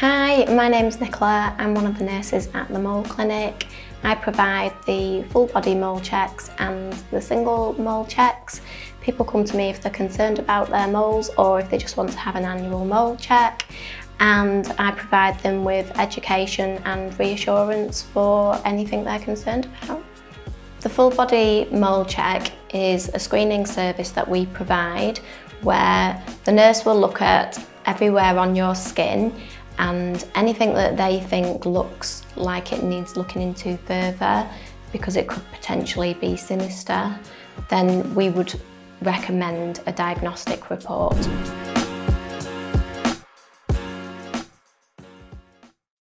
Hi, my name's Nicola. I'm one of the nurses at the Mole Clinic. I provide the full body mole checks and the single mole checks. People come to me if they're concerned about their moles or if they just want to have an annual mole check and I provide them with education and reassurance for anything they're concerned about. The full body mole check is a screening service that we provide where the nurse will look at everywhere on your skin and anything that they think looks like it needs looking into further because it could potentially be sinister, then we would recommend a diagnostic report.